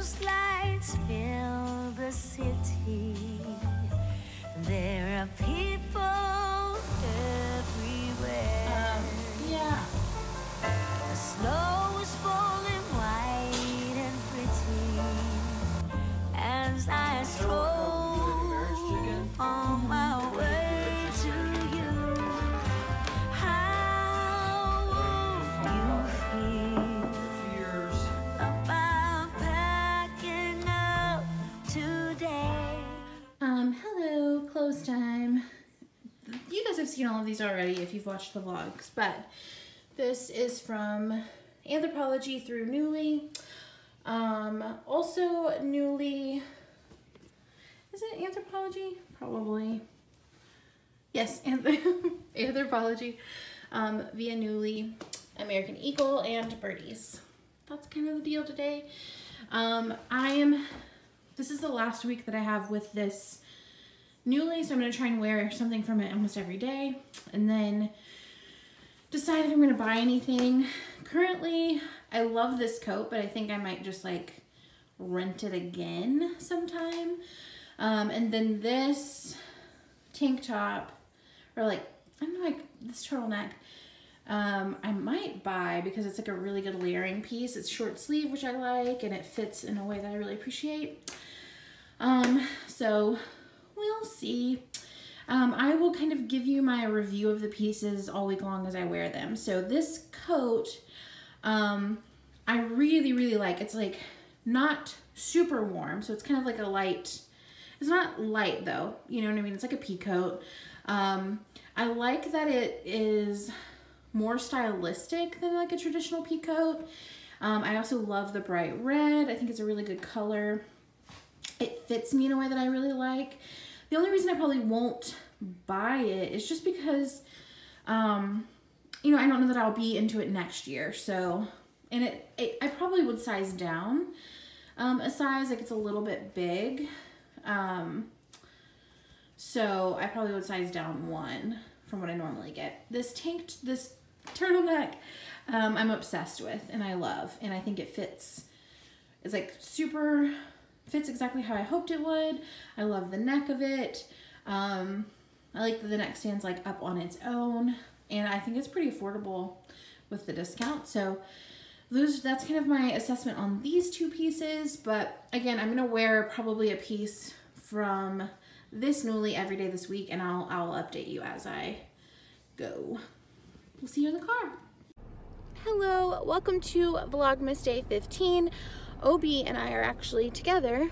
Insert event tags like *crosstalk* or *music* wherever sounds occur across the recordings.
Christmas lights fill the city. There are all of these already if you've watched the vlogs, but this is from Anthropologie through Nuuly. Um, also Nuuly, is it Anthropologie? Probably. Yes, Anth- *laughs* Anthropologie um, via Nuuly, American Eagle, and Birdies. That's kind of the deal today. Um, I am, this is the last week that I have with this Nuuly, so I'm going to try and wear something from it almost every day. And then decide if I'm going to buy anything. Currently, I love this coat, but I think I might just like rent it again sometime. Um, and then this tank top, or like, I don't know, like this turtleneck, um, I might buy because it's like a really good layering piece. It's short sleeve, which I like, and it fits in a way that I really appreciate. Um, so we'll see. Um, I will kind of give you my review of the pieces all week long as I wear them. So this coat, um, I really, really like. It's like not super warm, so it's kind of like a light, it's not light though, you know what I mean? It's like a pea coat. Um, I like that it is more stylistic than like a traditional pea coat. Um, I also love the bright red. I think it's a really good color. It fits me in a way that I really like. The only reason I probably won't buy it is just because, um, you know, I don't know that I'll be into it next year. So, and it, it I probably would size down um, a size, like it's a little bit big. Um, so I probably would size down one from what I normally get. This tank, this turtleneck, um, I'm obsessed with and I love, and I think it fits, it's like super, fits exactly how I hoped it would. I love the neck of it. Um, I like that the neck stands like up on its own and I think it's pretty affordable with the discount. So those that's kind of my assessment on these two pieces. But again, I'm gonna wear probably a piece from this Nuuly every day this week and I'll, I'll update you as I go. We'll see you in the car. Hello, welcome to Vlogmas Day 15. Obi and I are actually together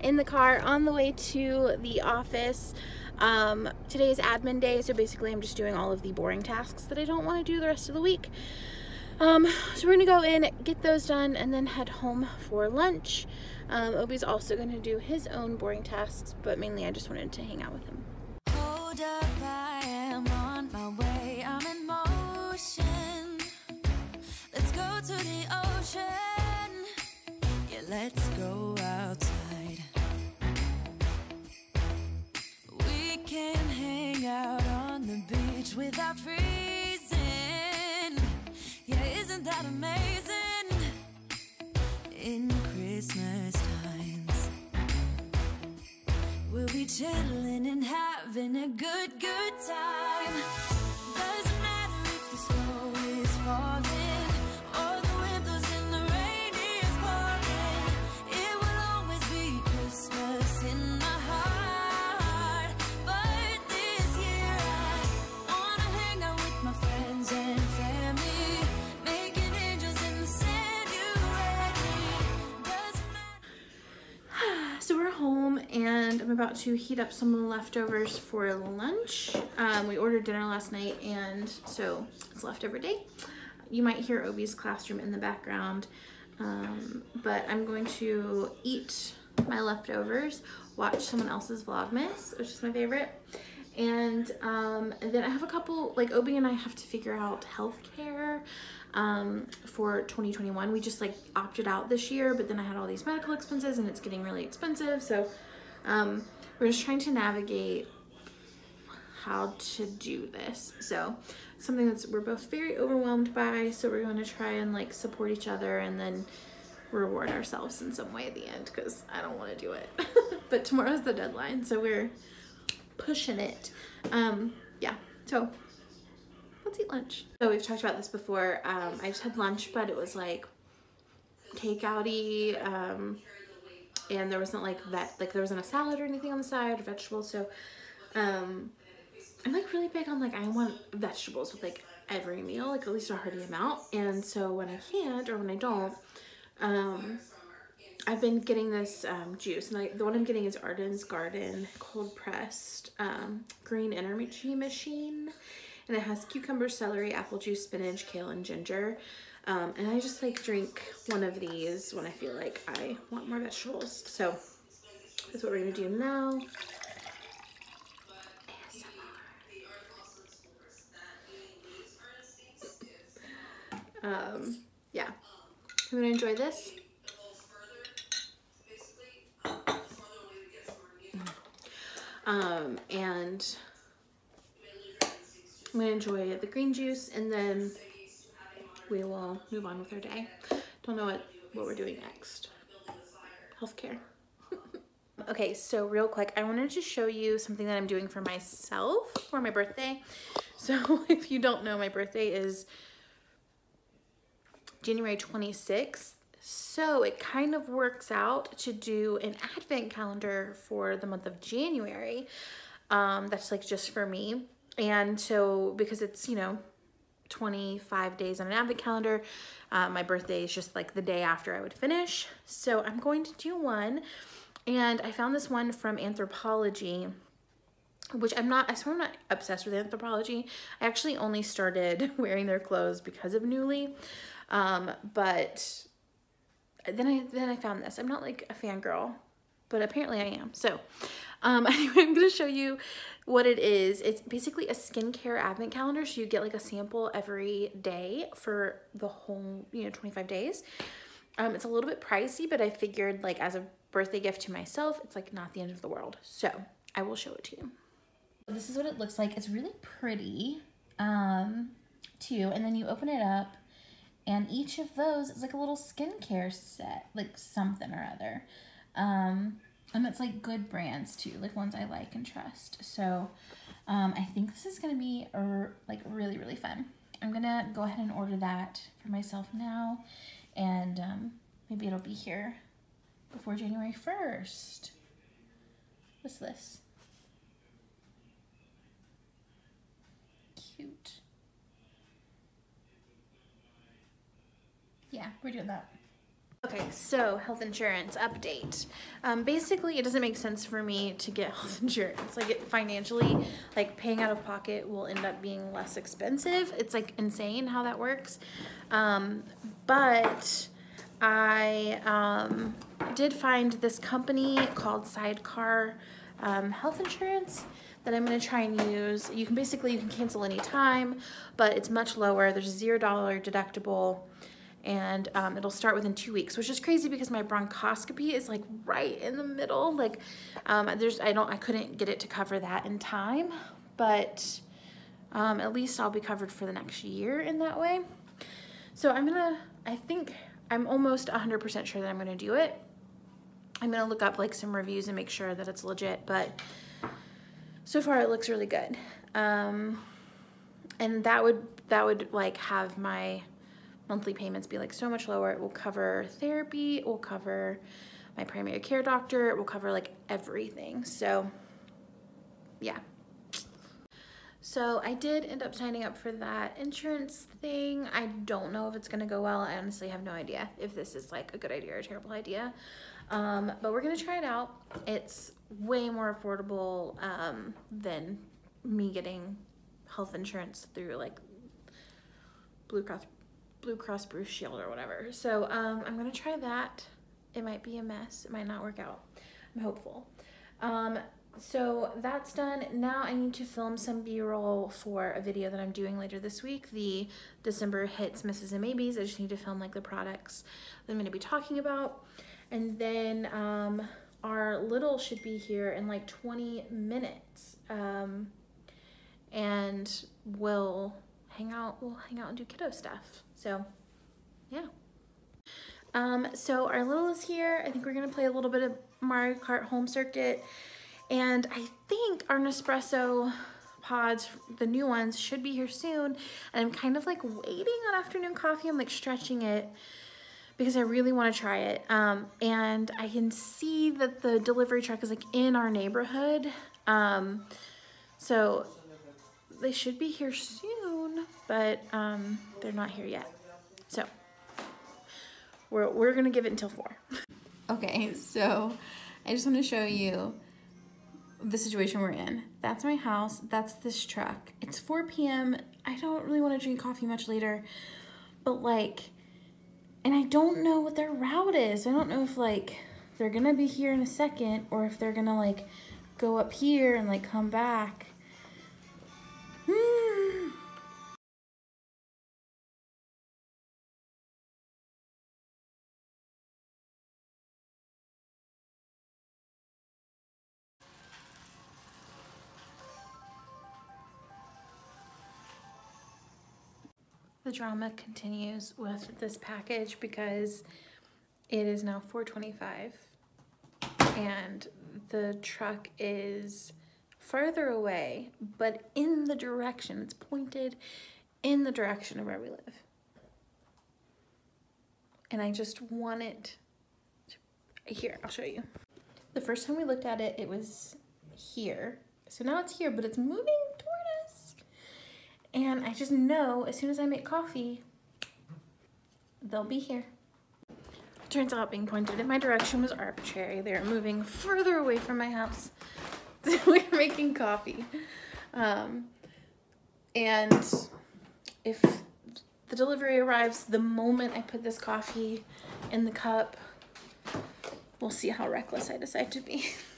in the car on the way to the office. Um, today is admin day, so basically I'm just doing all of the boring tasks that I don't want to do the rest of the week. Um, so we're gonna go in, get those done, and then head home for lunch. Um, Obi's also gonna do his own boring tasks, but mainly I just wanted to hang out with him. Let's go to the ocean. Yeah, let's go outside. We can hang out on the beach without freezing. Yeah, isn't that amazing? In Christmas times. We'll be chilling and having a good, good time. About to heat up some of the leftovers for lunch. Um, we ordered dinner last night and so it's leftover day. You might hear Obi's classroom in the background, um, but I'm going to eat my leftovers, watch someone else's Vlogmas, which is my favorite. And, um, then I have a couple, like Obi and I have to figure out healthcare um, for 2021. We just like opted out this year, but then I had all these medical expenses and it's getting really expensive. So um, we're just trying to navigate how to do this. So something that's we're both very overwhelmed by. So we're going to try and like support each other and then reward ourselves in some way at the end because I don't want to do it. *laughs* but tomorrow's the deadline, so we're pushing it. Um, yeah, so let's eat lunch. So we've talked about this before. Um, I just had lunch, but it was like takeouty, um, and there wasn't like that, like there wasn't a salad or anything on the side or vegetables. So, um, I'm like really big on like I want vegetables with like every meal, like at least a hearty amount. And so when I can't or when I don't, um, I've been getting this um, juice, and I, the one I'm getting is Arden's Garden cold pressed um, green energy machine, and it has cucumber, celery, apple juice, spinach, kale, and ginger. Um, and I just like drink one of these when I feel like I want more vegetables. So that's what we're gonna do now. Um, yeah, I'm gonna enjoy this. Um, and I'm gonna enjoy the green juice and then we will move on with our day. Don't know what, what we're doing next. Healthcare. *laughs* okay, so real quick, I wanted to show you something that I'm doing for myself for my birthday. So *laughs* if you don't know, my birthday is January 26th. So it kind of works out to do an advent calendar for the month of January. Um, that's like just for me. And so because it's, you know, 25 days on an advent calendar, uh, my birthday is just like the day after I would finish. So I'm going to do one. And I found this one from Anthropologie, which I'm not, I swear I'm not obsessed with Anthropologie. I actually only started *laughs* wearing their clothes because of Nuuly. Um, but then I, then I found this. I'm not like a fangirl, but apparently I am. So, um, *laughs* anyway, I'm going to show you what it is. It's basically a skincare advent calendar. So you get like a sample every day for the whole, you know, 25 days. Um, it's a little bit pricey, but I figured like as a birthday gift to myself, it's like not the end of the world. So I will show it to you. This is what it looks like. It's really pretty, um, too. And then you open it up and each of those is like a little skincare set, like something or other. Um, and it's like good brands too, like ones I like and trust. So um, I think this is gonna be like really, really fun. I'm gonna go ahead and order that for myself now. And um, maybe it'll be here before January 1st. What's this? Cute. Yeah, we're doing that. Okay, so health insurance update. Um, basically, it doesn't make sense for me to get *laughs* health insurance. Like, it, financially, like paying out of pocket will end up being less expensive. It's like insane how that works. Um, but I um, did find this company called Sidecar um, Health Insurance that I'm gonna try and use. You can basically, you can cancel anytime, but it's much lower. There's a zero dollar deductible and um, it'll start within two weeks, which is crazy because my bronchoscopy is like right in the middle. Like um, there's, I don't, I couldn't get it to cover that in time, but um, at least I'll be covered for the next year in that way. So I'm gonna, I think I'm almost 100% sure that I'm gonna do it. I'm gonna look up like some reviews and make sure that it's legit, but so far it looks really good. Um, and that would, that would like have my monthly payments be like so much lower. It will cover therapy, it will cover my primary care doctor, it will cover like everything. So yeah. So I did end up signing up for that insurance thing. I don't know if it's gonna go well. I honestly have no idea if this is like a good idea or a terrible idea. Um, but we're gonna try it out. It's way more affordable um, than me getting health insurance through like Blue Cross Blue Cross Blue Shield or whatever. So um, I'm gonna try that. It might be a mess. It might not work out. I'm hopeful. Um, so that's done. Now I need to film some B-roll for a video that I'm doing later this week. The December hits misses, and Maybes. I just need to film like the products that I'm gonna be talking about. And then um, our little should be here in like 20 minutes. Um, and we'll hang out, we'll hang out and do kiddo stuff. So yeah. Um, so our little is here. I think we're gonna play a little bit of Mario Kart Home Circuit. And I think our Nespresso pods, the new ones, should be here soon. And I'm kind of like waiting on afternoon coffee. I'm like stretching it because I really want to try it. Um, and I can see that the delivery truck is like in our neighborhood. Um, so they should be here soon, but um, they're not here yet. So we're, we're gonna give it until four. *laughs* Okay, so I just want to show you the situation we're in. That's my house, that's this truck. It's 4 p.m. I don't really want to drink coffee much later, but like, and I don't know what their route is. I don't know if like they're gonna be here in a second or if they're gonna like go up here and like come back. Hmm. Drama continues with this package because it is now 425 and the truck is further away but in the direction it's pointed in the direction of where we live. And I just want it to, here I'll show you. The first time we looked at it it was here. So now it's here but it's moving and I just know as soon as I make coffee they'll be here Turns out being pointed in my direction was arbitrary. They're moving further away from my house. *laughs* We're making coffee. Um, and if the delivery arrives the moment I put this coffee in the cup, we'll see how reckless I decide to be. *laughs*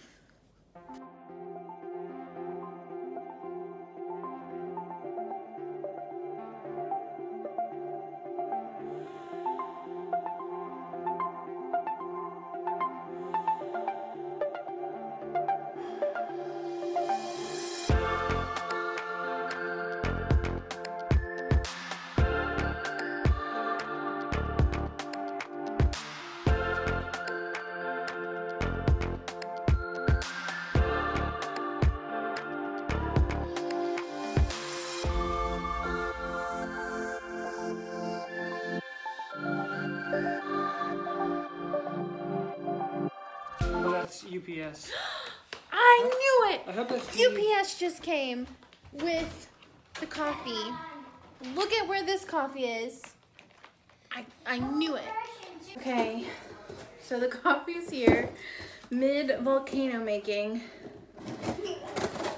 UPS. I knew it! I hope that's TV. UPS just came with the coffee. Look at where this coffee is. I, I knew it. Okay, so the coffee is here, mid volcano making,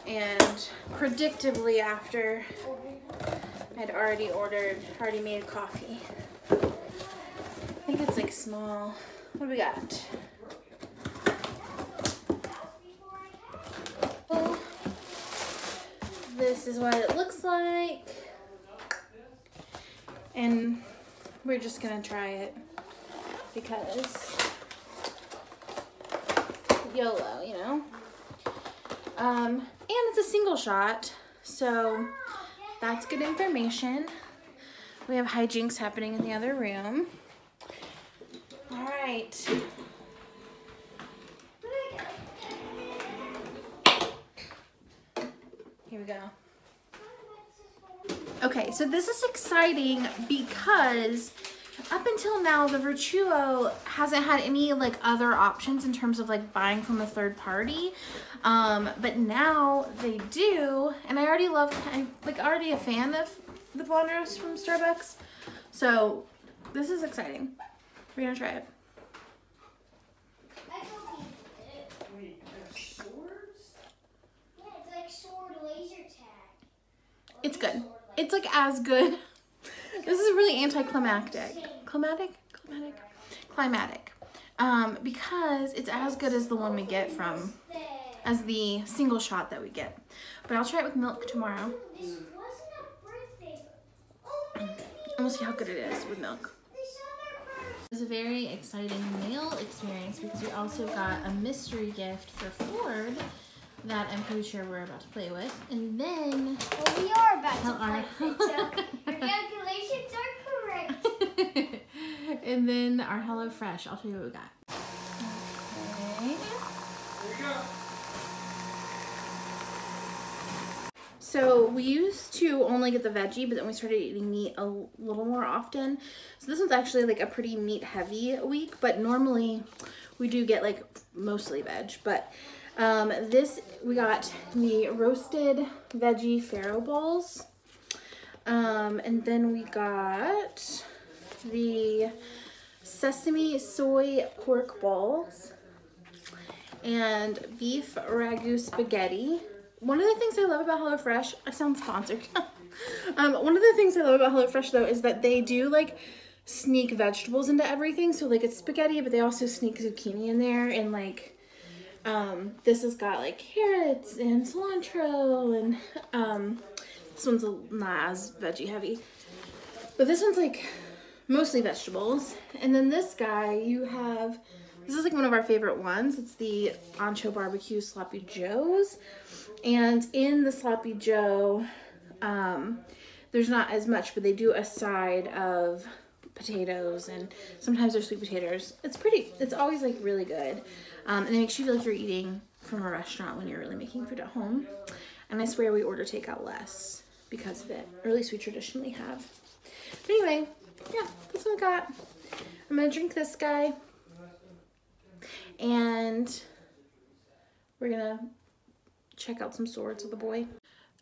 and predictably after I'd already ordered, already made coffee. I think it's like small. What do we got? Well, this is what it looks like. And we're just gonna try it because YOLO, you know? Um, and it's a single shot, so that's good information. We have hijinks happening in the other room. All right. Here we go. Okay, so this is exciting because up until now, the Vertuo hasn't had any like other options in terms of like buying from a third party. Um, but now they do, and I already love, I'm like already a fan of the blonde roast from Starbucks. So this is exciting. We're gonna try it. I don't think it. Wait, there's swords? Yeah, it's like sword laser tag. It's good. It's like as good. *laughs* This is really anticlimactic. Climatic? Climatic? Climatic. Um, because it's as good as the one we get from, as the single shot that we get. But I'll try it with milk tomorrow. And we'll see how good it is with milk. this other person. It was a very exciting mail experience because we also got a mystery gift for Ford that I'm pretty sure we're about to play with. And then Well, we are about to our- play with it, so your *laughs* calculations are correct. *laughs* and then our Hello Fresh. I'll show you what we got. Okay. Here we go. So we used to only get the veggie, but then we started eating meat a little more often. So this one's actually like a pretty meat heavy week, but normally we do get like mostly veg. But um, this, we got the roasted veggie farro balls. Um, and then we got the sesame soy pork balls and beef ragu spaghetti. One of the things I love about HelloFresh, I sound sponsored. *laughs* um, one of the things I love about HelloFresh though is that they do like sneak vegetables into everything. So like it's spaghetti, but they also sneak zucchini in there and like um, this has got like carrots and cilantro and um, this one's a, not as veggie heavy. But this one's like mostly vegetables. And then this guy, you have, this is like one of our favorite ones. It's the Ancho Barbecue Sloppy Joes. And in the Sloppy Joe, um, there's not as much, but they do a side of potatoes and sometimes they're sweet potatoes. It's pretty, it's always like really good. Um, and it makes you feel like you're eating from a restaurant when you're really making food at home. And I swear we order takeout less because of it, or at least we traditionally have. But anyway, yeah, that's what I got. I'm gonna drink this guy. And we're gonna check out some swords with the boy.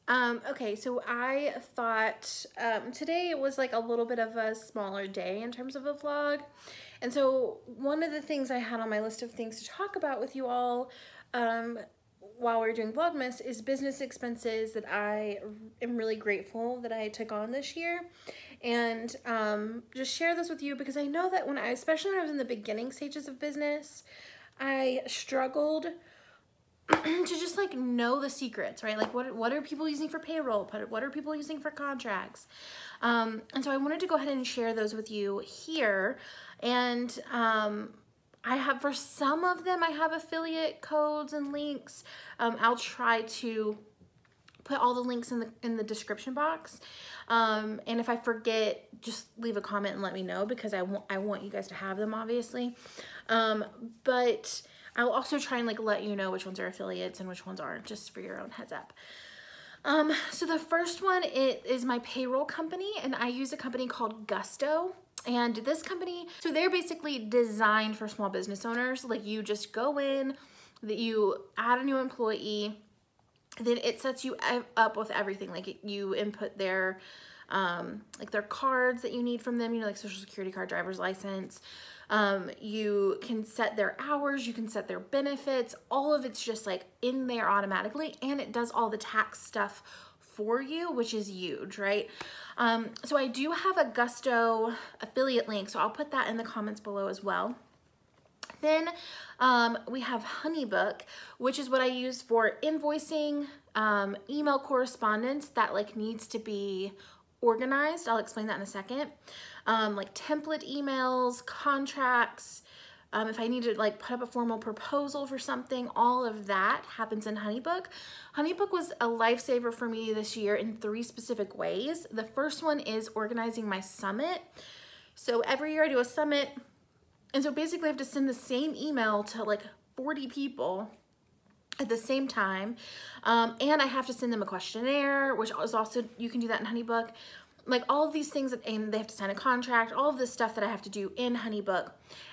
Um, okay, so I thought um, today was like a little bit of a smaller day in terms of a vlog. And so one of the things I had on my list of things to talk about with you all um, while we are doing Vlogmas is business expenses that I am really grateful that I took on this year. And um, just share this with you because I know that when I, especially when I was in the beginning stages of business, I struggled *clears throat* to just like know the secrets, right? Like what, what are people using for payroll? What are people using for contracts? Um, and so I wanted to go ahead and share those with you here. And um, I have, for some of them, I have affiliate codes and links. Um, I'll try to put all the links in the in the description box. Um, and if I forget, just leave a comment and let me know because I want I want you guys to have them, obviously. Um, but I'll also try and like let you know which ones are affiliates and which ones aren't, just for your own heads up. Um, so the first one it is my payroll company, and I use a company called Gusto. And this company, so they're basically designed for small business owners. Like you just go in, that you add a new employee, then it sets you up with everything. Like you input their, um, like their cards that you need from them, you know, like social security card, driver's license. Um, you can set their hours, you can set their benefits. All of it's just like in there automatically. And it does all the tax stuff for you, which is huge, right? Um, so I do have a Gusto affiliate link, so I'll put that in the comments below as well. Then um, we have Honeybook, which is what I use for invoicing, um, email correspondence that like needs to be organized. I'll explain that in a second. Um, like template emails, contracts, um, if I need to like put up a formal proposal for something, all of that happens in Honeybook. Honeybook was a lifesaver for me this year in three specific ways. The first one is organizing my summit. So every year I do a summit. And so basically I have to send the same email to like 40 people at the same time. Um, and I have to send them a questionnaire, which is also, you can do that in Honeybook like all of these things and they have to sign a contract, all of this stuff that I have to do in Honeybook.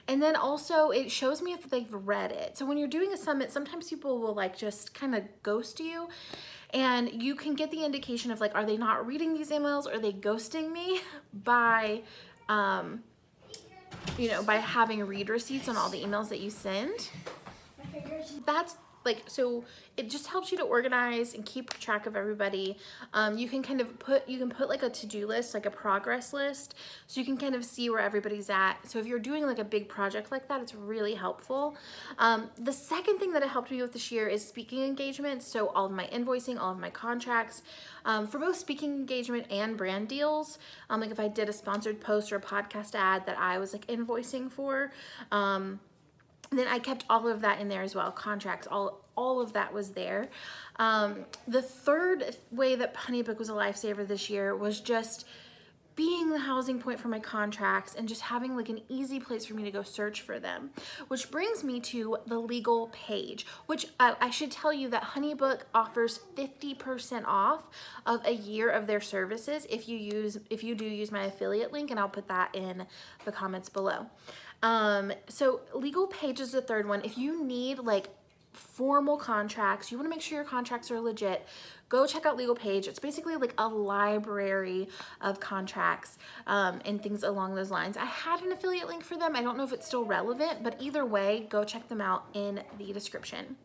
And then also it shows me if they've read it. So when you're doing a summit, sometimes people will like just kind of ghost you and you can get the indication of like, are they not reading these emails? Or are they ghosting me *laughs* by, um, you know, by having read receipts on all the emails that you send. That's like so it just helps you to organize and keep track of everybody. Um, you can kind of put you can put like a to-do list like a progress list so you can kind of see where everybody's at. So if you're doing like a big project like that it's really helpful. Um, the second thing that it helped me with this year is speaking engagements so all of my invoicing all of my contracts. Um, for both speaking engagement and brand deals um, like if I did a sponsored post or a podcast ad that I was like invoicing for um, then I kept all of that in there as well, contracts, all, all of that was there. Um, the third way that Honeybook was a lifesaver this year was just being the housing point for my contracts and just having like an easy place for me to go search for them. Which brings me to the Legal Paige, which I, I should tell you that HoneyBook offers 50% off of a year of their services if you use if you do use my affiliate link and I'll put that in the comments below. Um, so Legal Paige is the third one. If you need like formal contracts, you want to make sure your contracts are legit, go check out Legal Paige. It's basically like a library of contracts um, and things along those lines. I had an affiliate link for them. I don't know if it's still relevant, but either way, go check them out in the description.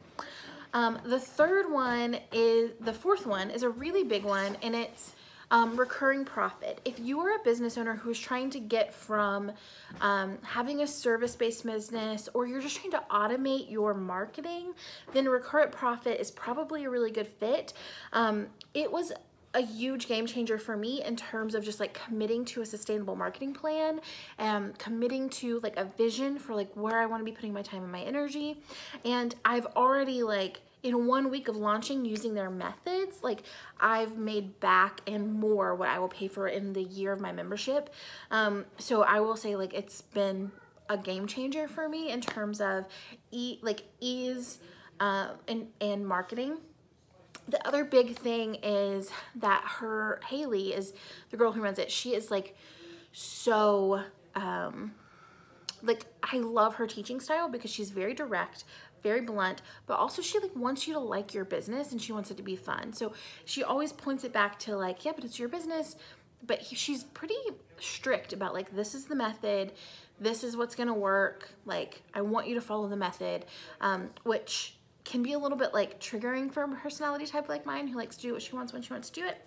Um, the third one is, the fourth one is a really big one and it's um, recurring profit. If you are a business owner who's trying to get from um, having a service-based business or you're just trying to automate your marketing, then recurrent profit is probably a really good fit. Um, it was a huge game changer for me in terms of just like committing to a sustainable marketing plan and committing to like a vision for like where I want to be putting my time and my energy. And I've already like in one week of launching using their methods, like I've made back and more what I will pay for in the year of my membership. Um, so I will say like it's been a game changer for me in terms of e like ease uh, and, and marketing. The other big thing is that her, Haley is the girl who runs it. She is like so, um, like I love her teaching style because she's very direct, very blunt, but also she like wants you to like your business and she wants it to be fun. So she always points it back to like, yeah, but it's your business. But he, she's pretty strict about like, this is the method. This is what's gonna work. Like, I want you to follow the method, um, which can be a little bit like triggering for a personality type like mine who likes to do what she wants when she wants to do it.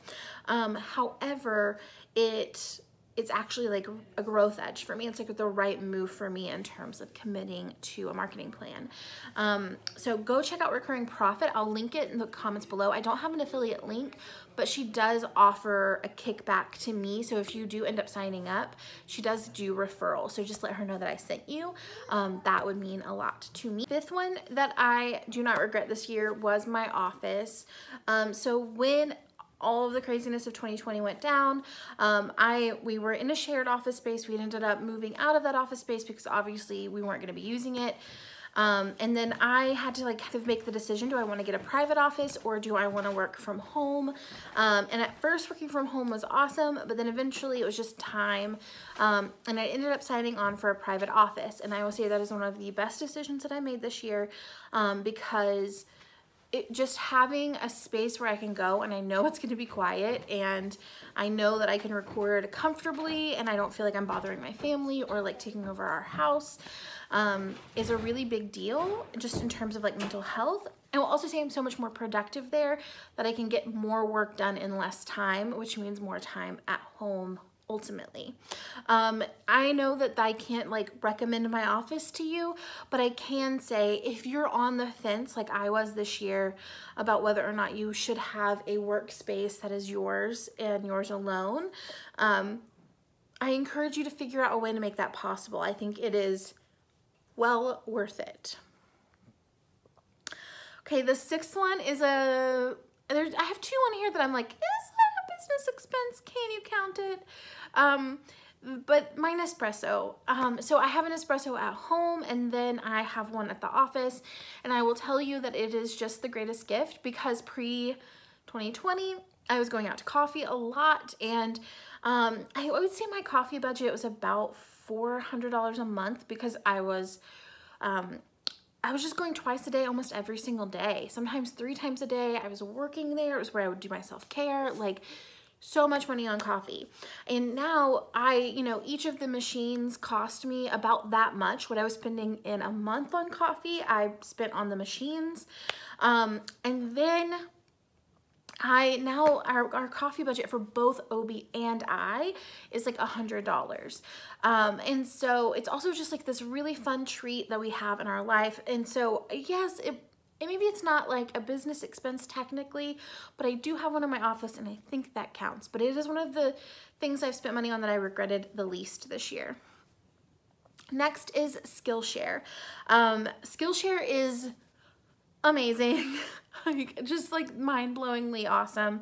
Um, however, it it's actually like a growth edge for me. It's like the right move for me in terms of committing to a marketing plan. Um, so go check out Recurring Profit. I'll link it in the comments below. I don't have an affiliate link, but she does offer a kickback to me. So if you do end up signing up, she does do referral. So just let her know that I sent you. Um, that would mean a lot to me. Fifth one that I do not regret this year was my office. Um, so when all of the craziness of 2020 went down. Um, I we were in a shared office space. We ended up moving out of that office space because obviously we weren't going to be using it. Um, and then I had to like kind of make the decision, do I want to get a private office or do I want to work from home? Um, and at first working from home was awesome, but then eventually it was just time. Um, and I ended up signing on for a private office. And I will say that is one of the best decisions that I made this year um, because it, just having a space where I can go and I know it's going to be quiet and I know that I can record comfortably and I don't feel like I'm bothering my family or like taking over our house um, is a really big deal just in terms of like mental health. I will also say I'm so much more productive there that I can get more work done in less time, which means more time at home ultimately. Um, I know that I can't like recommend my office to you, but I can say if you're on the fence like I was this year about whether or not you should have a workspace that is yours and yours alone, um, I encourage you to figure out a way to make that possible. I think it is well worth it. Okay, the sixth one is a, there's, I have two on here that I'm like, is expense? Can you count it? Um, but my Nespresso. Um, so I have an espresso at home and then I have one at the office and I will tell you that it is just the greatest gift because pre 2020 I was going out to coffee a lot and um, I would say my coffee budget was about $400 a month because I was um, I was just going twice a day almost every single day sometimes three times a day I was working there it was where I would do my self-care like so much money on coffee. And now I, you know, each of the machines cost me about that much. What I was spending in a month on coffee, I spent on the machines. Um, and then I now our, our coffee budget for both Obi and I is like a hundred dollars. Um, and so it's also just like this really fun treat that we have in our life. And so yes, it and maybe it's not like a business expense technically, but I do have one in my office and I think that counts. But it is one of the things I've spent money on that I regretted the least this year. Next is Skillshare. Um, Skillshare is amazing. *laughs* *laughs* like just like mind-blowingly awesome.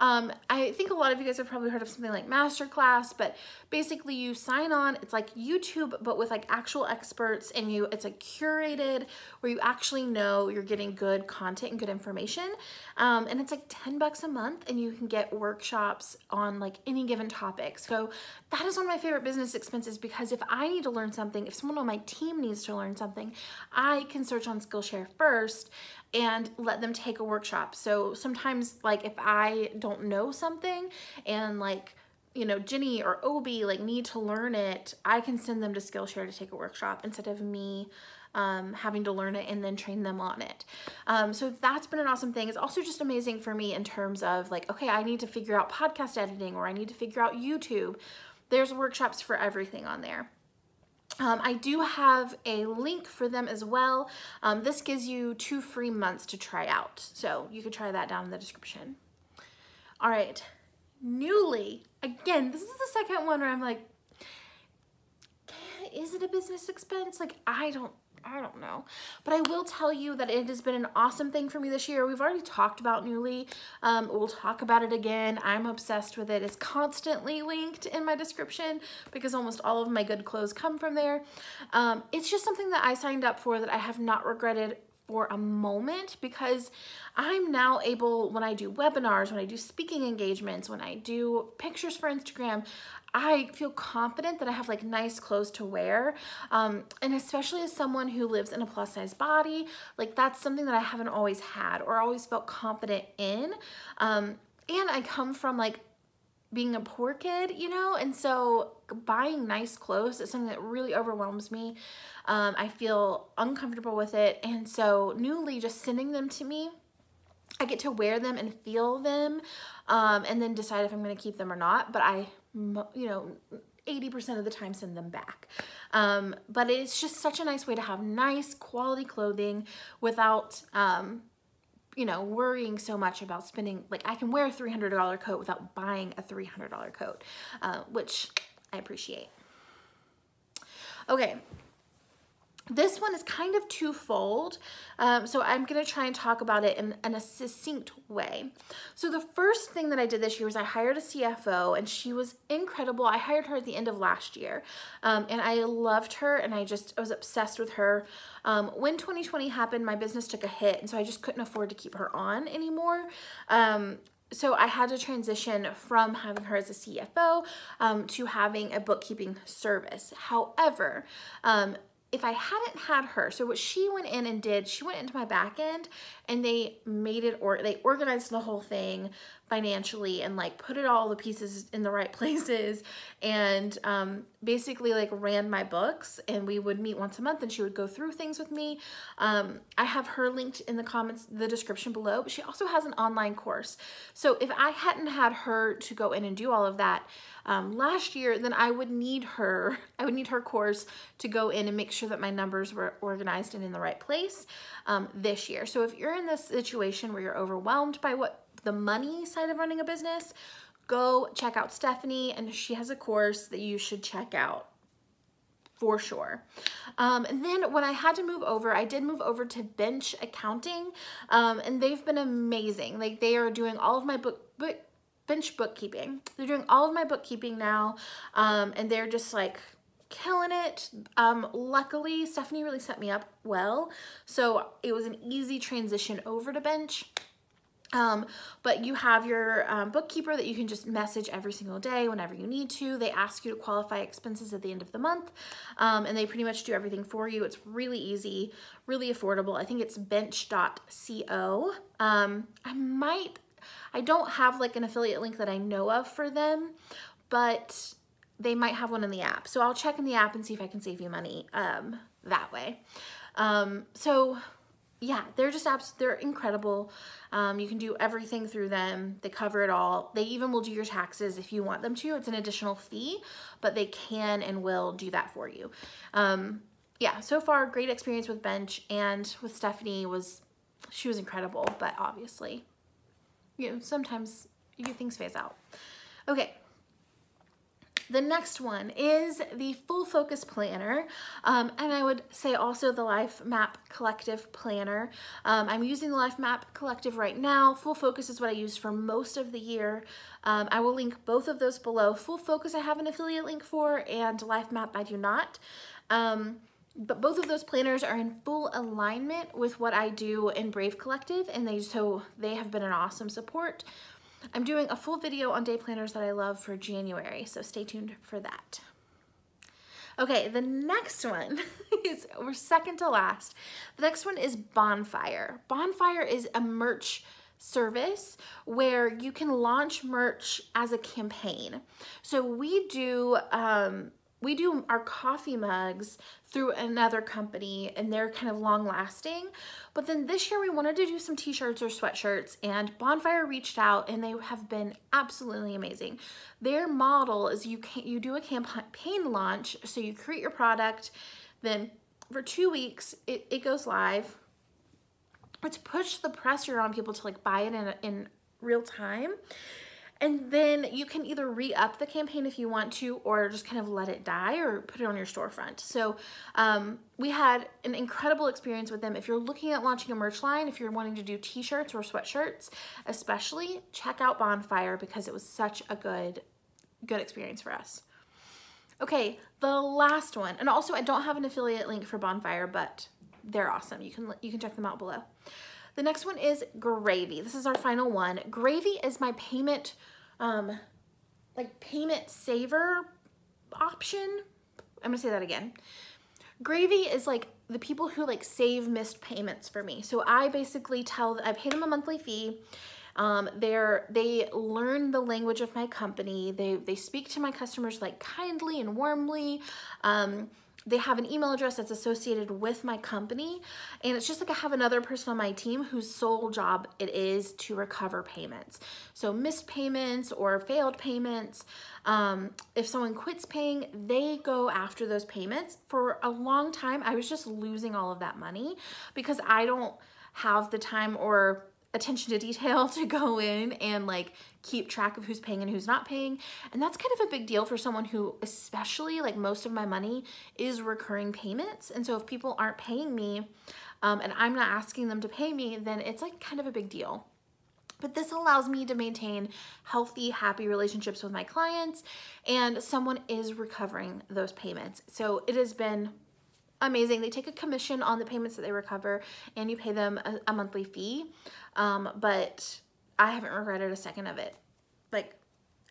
Um i think a lot of you guys have probably heard of something like masterclass but basically you sign on it's like youtube but with like actual experts and you it's like curated where you actually know you're getting good content and good information. Um, and it's like 10 bucks a month and you can get workshops on like any given topic. So that is one of my favorite business expenses because if i need to learn something if someone on my team needs to learn something i can search on skillshare first and let them take a workshop. So sometimes like if I don't know something and like you know, Jenny or Obi like need to learn it, I can send them to Skillshare to take a workshop instead of me um, having to learn it and then train them on it. Um, so that's been an awesome thing. It's also just amazing for me in terms of like, okay, I need to figure out podcast editing or I need to figure out YouTube. There's workshops for everything on there. Um, I do have a link for them as well. Um, this gives you two free months to try out. So you can try that down in the description. All right, Nuuly. Again, this is the second one where I'm like, is it a business expense? Like, I don't I don't know. But I will tell you that it has been an awesome thing for me this year. We've already talked about Nuuly. Um, we'll talk about it again. I'm obsessed with it. It's constantly linked in my description because almost all of my good clothes come from there. Um, it's just something that I signed up for that I have not regretted for a moment because I'm now able, when I do webinars, when I do speaking engagements, when I do pictures for Instagram, I feel confident that I have like nice clothes to wear. Um, and especially as someone who lives in a plus size body, like that's something that I haven't always had or always felt confident in. Um, and I come from like being a poor kid, you know, and so buying nice clothes is something that really overwhelms me. Um, I feel uncomfortable with it, and so Nuuly just sending them to me, I get to wear them and feel them, um, and then decide if I'm going to keep them or not. But I, you know, 80% of the time send them back. Um, but it's just such a nice way to have nice quality clothing without um, you know, worrying so much about spending, like I can wear a $300 coat without buying a $300 coat, uh, which I appreciate. Okay, this one is kind of twofold, um, so I'm going to try and talk about it in, in, a succinct way. So the first thing that I did this year was I hired a CFO, and she was incredible. I hired her at the end of last year, um, and I loved her, and I just I was obsessed with her. Um, when 2020 happened, my business took a hit, and so I just couldn't afford to keep her on anymore um, so I had to transition from having her as a CFO um, to having a bookkeeping service. However, um, if I hadn't had her, so what she went in and did, she went into my back end and they made it or they organized the whole thing financially and like put it all the pieces in the right *laughs* places and um, basically like ran my books and we would meet once a month and she would go through things with me. Um, I have her linked in the comments, the description below, but she also has an online course. So if I hadn't had her to go in and do all of that um, last year, then I would need her, *laughs* I would need her course to go in and make sure that my numbers were organized and in the right place um, this year. So if you're in this situation where you're overwhelmed by what the money side of running a business, go check out Stephanie and she has a course that you should check out for sure. Um, and then when I had to move over, I did move over to Bench Accounting, um, and they've been amazing. Like they are doing all of my book, book bench bookkeeping. They're doing all of my bookkeeping now, um, and they're just like killing it. Um, luckily, Stephanie really set me up well, so it was an easy transition over to bench. Um, but you have your um, bookkeeper that you can just message every single day whenever you need to. They ask you to qualify expenses at the end of the month, um, and they pretty much do everything for you. It's really easy, really affordable. I think it's bench.co. Um, I might, I don't have like an affiliate link that I know of for them, but they might have one in the app. So I'll check in the app and see if I can save you money um, that way. Um, so yeah, they're just apps, they're incredible. Um, you can do everything through them. They cover it all. They even will do your taxes if you want them to. It's an additional fee, but they can and will do that for you. Um, yeah, so far, great experience with Bench and with Stephanie was, she was incredible, but obviously, you know, sometimes you things phase out. Okay. The next one is the Full Focus Planner, um, and I would say also the Life Map Collective Planner. Um, I'm using the Life Map Collective right now. Full Focus is what I use for most of the year. Um, I will link both of those below. Full Focus I have an affiliate link for, and Life Map I do not. Um, but both of those planners are in full alignment with what I do in Brave Collective, and they so they have been an awesome support. I'm doing a full video on day planners that I love for January, so stay tuned for that. Okay, the next one *laughs* is, we're second to last. The next one is Bonfire. Bonfire is a merch service where you can launch merch as a campaign. So we do, um, we do our coffee mugs through another company and they're kind of long lasting. But then this year we wanted to do some t-shirts or sweatshirts and Bonfire reached out and they have been absolutely amazing. Their model is you can you do a campaign launch. So you create your product, then for two weeks it, it goes live. It's push the pressure on people to like buy it in, in real time. And then you can either re-up the campaign if you want to, or just kind of let it die or put it on your storefront. So um, we had an incredible experience with them. If you're looking at launching a merch line, if you're wanting to do t-shirts or sweatshirts, especially check out Bonfire because it was such a good, good experience for us. Okay, the last one, and also I don't have an affiliate link for Bonfire, but they're awesome. You can you can check them out below. The next one is Gravy. This is our final one. Gravy is my payment um, like payment saver option. I'm gonna say that again. Gravy is like the people who like save missed payments for me. So I basically tell, I pay them a monthly fee. Um, they're, they learn the language of my company. They, they speak to my customers like kindly and warmly. Um, they have an email address that's associated with my company and it's just like I have another person on my team whose sole job it is to recover payments. So missed payments or failed payments, um, if someone quits paying, they go after those payments. For a long time, I was just losing all of that money because I don't have the time or attention to detail *laughs* to go in and like keep track of who's paying and who's not paying. And that's kind of a big deal for someone who, especially like most of my money is recurring payments. And so if people aren't paying me um, and I'm not asking them to pay me, then it's like kind of a big deal. But this allows me to maintain healthy, happy relationships with my clients and someone is recovering those payments. So it has been amazing. They take a commission on the payments that they recover and you pay them a, a monthly fee. Um, but I haven't regretted a second of it, like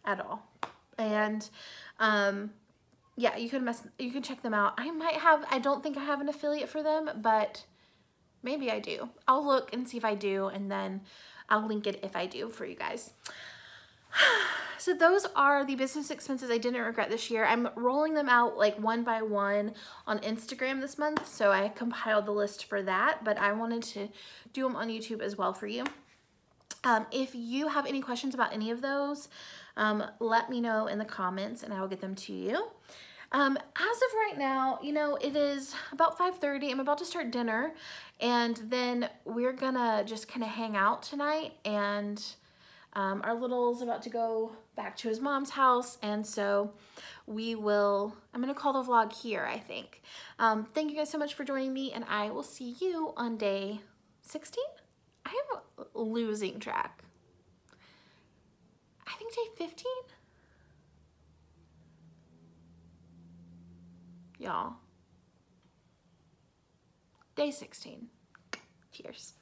at all. And um, yeah, you can mess, you can check them out. I might have, I don't think I have an affiliate for them, but maybe I do. I'll look and see if I do, and then I'll link it if I do for you guys. *sighs* *sighs* So those are the business expenses I didn't regret this year. I'm rolling them out like one by one on Instagram this month. So I compiled the list for that, but I wanted to do them on YouTube as well for you. Um, if you have any questions about any of those, um, let me know in the comments and I will get them to you. Um, as of right now, you know, it is about 5.30. I'm about to start dinner and then we're gonna just kind of hang out tonight and um, our little's about to go back to his mom's house, and so we will, I'm to call the vlog here, I think. Um, thank you guys so much for joining me, and I will see you on day 16? I am losing track. I think day 15? Y'all. Day 16. Cheers.